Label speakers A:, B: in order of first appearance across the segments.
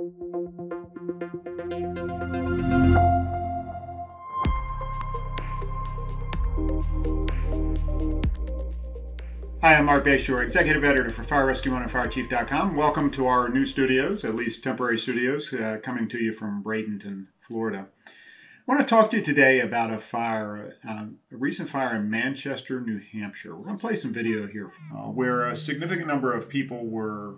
A: Hi, I'm Marc Bashoor, Executive Editor for Fire Rescue One and FireChief.com. Welcome to our new studios, at least temporary studios, uh, coming to you from Bradenton, Florida. I want to talk to you today about a fire, um, a recent fire in Manchester, New Hampshire. We're going to play some video here uh, where a significant number of people were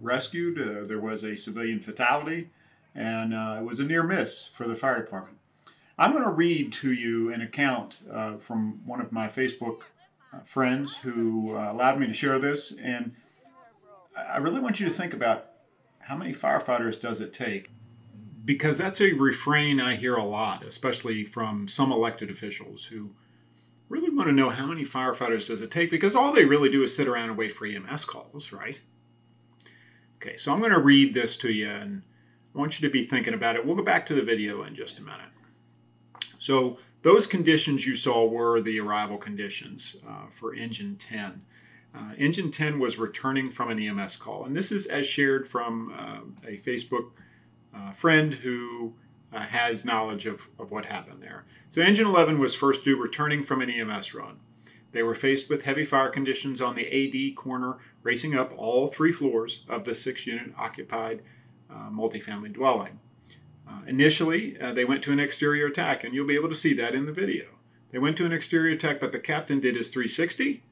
A: rescued. Uh, there was a civilian fatality, and uh, it was a near miss for the fire department. I'm going to read to you an account uh, from one of my Facebook uh, friends who uh, allowed me to share this. And I really want you to think about how many firefighters does it take? Because that's a refrain I hear a lot, especially from some elected officials who really want to know how many firefighters does it take because all they really do is sit around and wait for EMS calls, right? Okay, so I'm going to read this to you and I want you to be thinking about it. We'll go back to the video in just a minute. So those conditions you saw were the arrival conditions uh, for engine 10. Uh, engine 10 was returning from an EMS call, and this is as shared from uh, a Facebook uh, friend who uh, has knowledge of, of what happened there. So engine 11 was first due returning from an EMS run. They were faced with heavy fire conditions on the AD corner, racing up all three floors of the six unit occupied uh, multifamily dwelling. Uh, initially, uh, they went to an exterior attack, and you'll be able to see that in the video. They went to an exterior attack, but the captain did his 360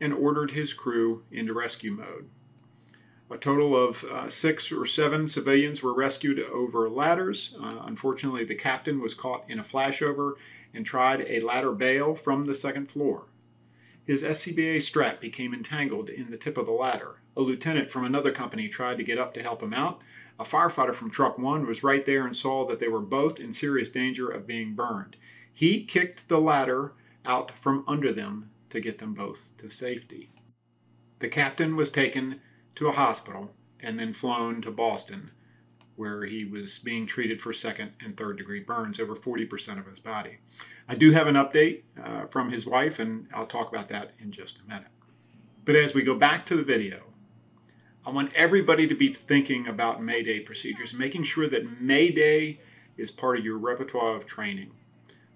A: and ordered his crew into rescue mode. A total of uh, six or seven civilians were rescued over ladders. Uh, unfortunately, the captain was caught in a flashover and tried a ladder bail from the second floor. His SCBA strap became entangled in the tip of the ladder. A lieutenant from another company tried to get up to help him out, a firefighter from Truck 1 was right there and saw that they were both in serious danger of being burned. He kicked the ladder out from under them to get them both to safety. The captain was taken to a hospital and then flown to Boston, where he was being treated for second and third degree burns, over 40% of his body. I do have an update uh, from his wife, and I'll talk about that in just a minute. But as we go back to the video, I want everybody to be thinking about Mayday procedures, making sure that Mayday is part of your repertoire of training.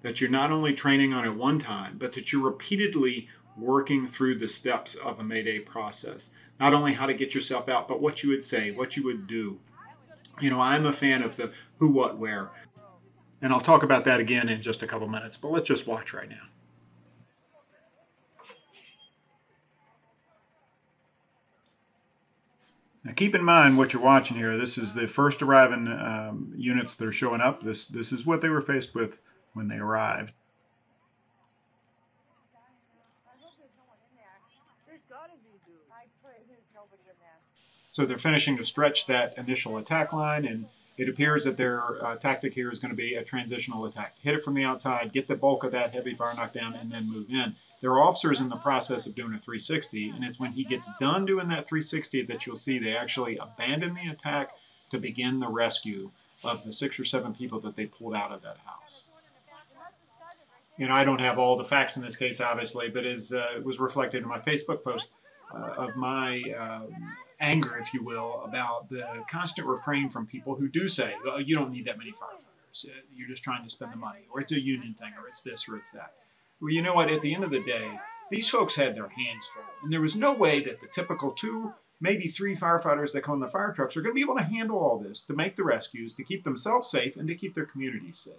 A: That you're not only training on it one time, but that you're repeatedly working through the steps of a Mayday process. Not only how to get yourself out, but what you would say, what you would do. You know, I'm a fan of the who, what, where. And I'll talk about that again in just a couple minutes, but let's just watch right now. Now keep in mind what you're watching here. This is the first arriving um, units that are showing up. This, this is what they were faced with when they arrived. So they're finishing to stretch that initial attack line and it appears that their uh, tactic here is going to be a transitional attack. Hit it from the outside, get the bulk of that heavy fire knocked down, and then move in. There are officers in the process of doing a 360, and it's when he gets done doing that 360 that you'll see they actually abandon the attack to begin the rescue of the six or seven people that they pulled out of that house. You know, I don't have all the facts in this case, obviously, but as uh, was reflected in my Facebook post uh, of my um, anger, if you will, about the constant refrain from people who do say, well, you don't need that many firefighters. Uh, you're just trying to spend the money, or it's a union thing, or it's this, or it's that. Well, you know what? At the end of the day, these folks had their hands full. And there was no way that the typical two, maybe three firefighters that come in the fire trucks are going to be able to handle all this to make the rescues, to keep themselves safe, and to keep their communities safe.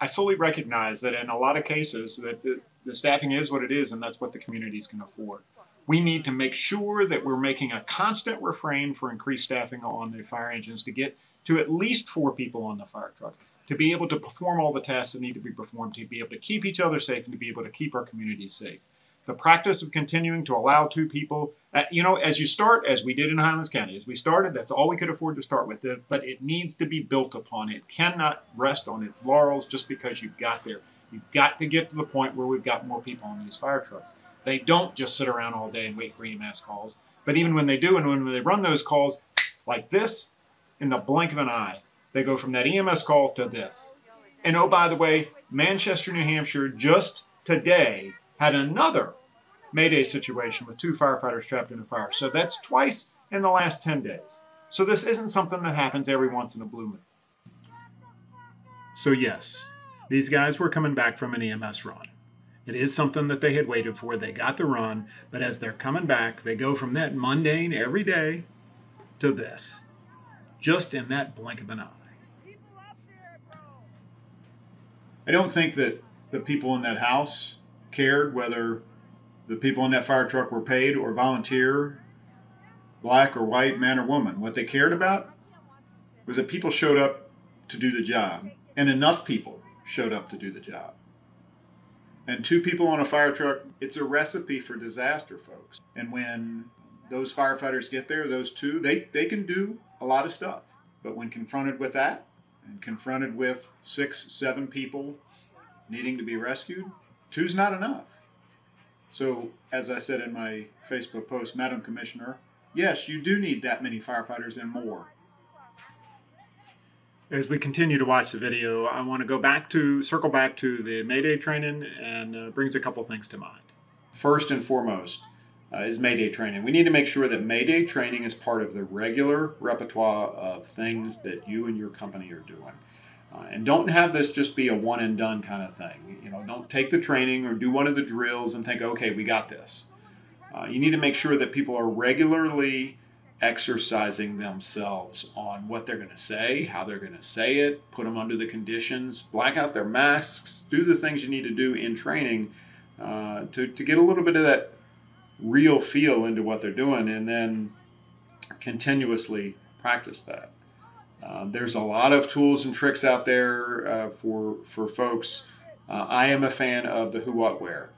A: I fully recognize that in a lot of cases that the staffing is what it is, and that's what the communities can afford we need to make sure that we're making a constant refrain for increased staffing on the fire engines to get to at least four people on the fire truck to be able to perform all the tasks that need to be performed, to be able to keep each other safe and to be able to keep our communities safe. The practice of continuing to allow two people, uh, you know, as you start, as we did in Highlands County, as we started, that's all we could afford to start with, it, but it needs to be built upon. It cannot rest on its laurels just because you've got there. You've got to get to the point where we've got more people on these fire trucks. They don't just sit around all day and wait for EMS calls. But even when they do, and when they run those calls like this, in the blink of an eye, they go from that EMS call to this. And oh, by the way, Manchester, New Hampshire just today had another Mayday situation with two firefighters trapped in a fire. So that's twice in the last 10 days. So this isn't something that happens every once in a blue moon. So, yes, these guys were coming back from an EMS run. It is something that they had waited for. They got the run, but as they're coming back, they go from that mundane every day to this, just in that blink of an eye. I don't think that the people in that house cared whether the people in that fire truck were paid or volunteer, black or white, man or woman. What they cared about was that people showed up to do the job, and enough people showed up to do the job. And two people on a fire truck, it's a recipe for disaster, folks. And when those firefighters get there, those two, they, they can do a lot of stuff. But when confronted with that, and confronted with six, seven people needing to be rescued, two's not enough. So, as I said in my Facebook post, Madam Commissioner, yes, you do need that many firefighters and more. As we continue to watch the video, I want to go back to, circle back to the Mayday training and uh, brings a couple things to mind. First and foremost uh, is Mayday training. We need to make sure that Mayday training is part of the regular repertoire of things that you and your company are doing. Uh, and don't have this just be a one and done kind of thing. You know, don't take the training or do one of the drills and think, okay, we got this. Uh, you need to make sure that people are regularly exercising themselves on what they're going to say, how they're going to say it, put them under the conditions, black out their masks, do the things you need to do in training uh, to, to get a little bit of that real feel into what they're doing and then continuously practice that. Uh, there's a lot of tools and tricks out there uh, for, for folks. Uh, I am a fan of the who, what, where.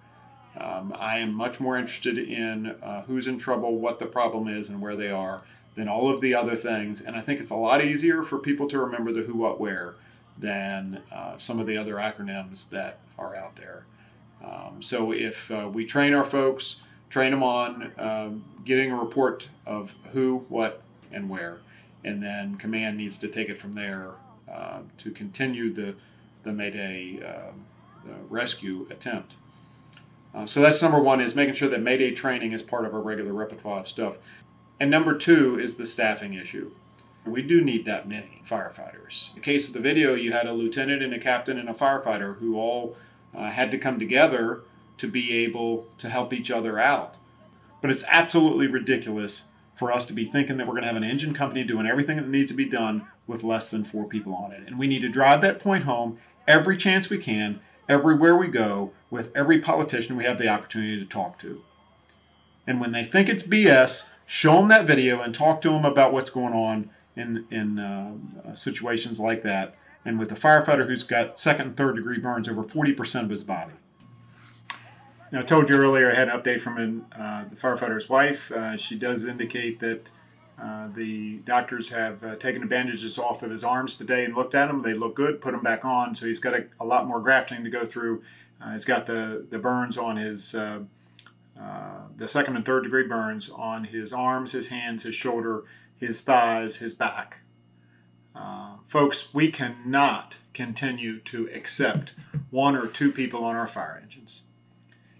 A: Um, I am much more interested in uh, who's in trouble, what the problem is, and where they are than all of the other things. And I think it's a lot easier for people to remember the who, what, where than uh, some of the other acronyms that are out there. Um, so if uh, we train our folks, train them on um, getting a report of who, what, and where, and then command needs to take it from there uh, to continue the the Mayday uh, the rescue attempt. Uh, so that's number one is making sure that Mayday training is part of our regular repertoire of stuff. And number two is the staffing issue. We do need that many firefighters. In the case of the video, you had a lieutenant and a captain and a firefighter who all uh, had to come together to be able to help each other out. But it's absolutely ridiculous for us to be thinking that we're going to have an engine company doing everything that needs to be done with less than four people on it. And we need to drive that point home every chance we can everywhere we go with every politician we have the opportunity to talk to. And when they think it's BS, show them that video and talk to them about what's going on in, in uh, situations like that. And with the firefighter who's got second and third degree burns over 40% of his body. Now, I told you earlier I had an update from uh, the firefighter's wife. Uh, she does indicate that uh, the doctors have uh, taken the bandages off of his arms today and looked at them. They look good, put them back on. So he's got a, a lot more grafting to go through. Uh, he's got the, the burns on his, uh, uh, the second and third degree burns on his arms, his hands, his shoulder, his thighs, his back. folks, we cannot continue to accept one or two people on our fire engines.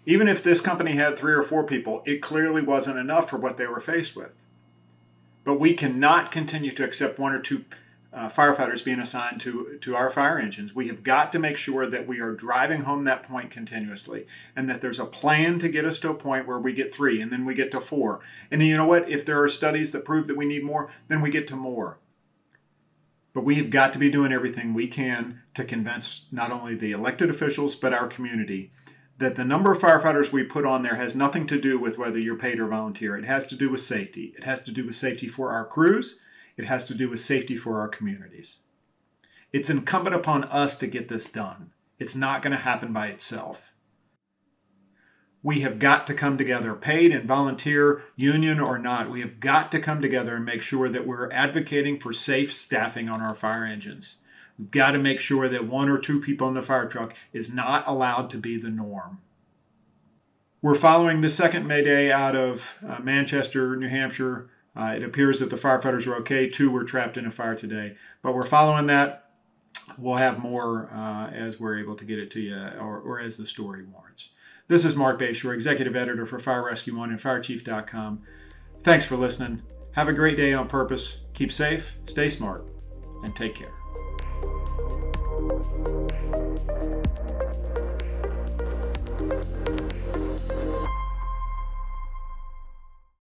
A: Even if this company had three or four people, it clearly wasn't enough for what they were faced with. But we cannot continue to accept one or two uh, firefighters being assigned to, to our fire engines. We have got to make sure that we are driving home that point continuously and that there's a plan to get us to a point where we get three and then we get to four. And you know what? If there are studies that prove that we need more, then we get to more. But we have got to be doing everything we can to convince not only the elected officials but our community that the number of firefighters we put on there has nothing to do with whether you're paid or volunteer. It has to do with safety. It has to do with safety for our crews. It has to do with safety for our communities. It's incumbent upon us to get this done. It's not going to happen by itself. We have got to come together, paid and volunteer, union or not. We have got to come together and make sure that we're advocating for safe staffing on our fire engines. We've got to make sure that one or two people in the fire truck is not allowed to be the norm. We're following the second Mayday out of uh, Manchester, New Hampshire. Uh, it appears that the firefighters are okay. Two were trapped in a fire today. But we're following that. We'll have more uh, as we're able to get it to you or, or as the story warrants. This is Marc Bashoor, Executive Editor for Fire Rescue One and FireChief.com. Thanks for listening. Have a great day on purpose. Keep safe, stay smart, and take care.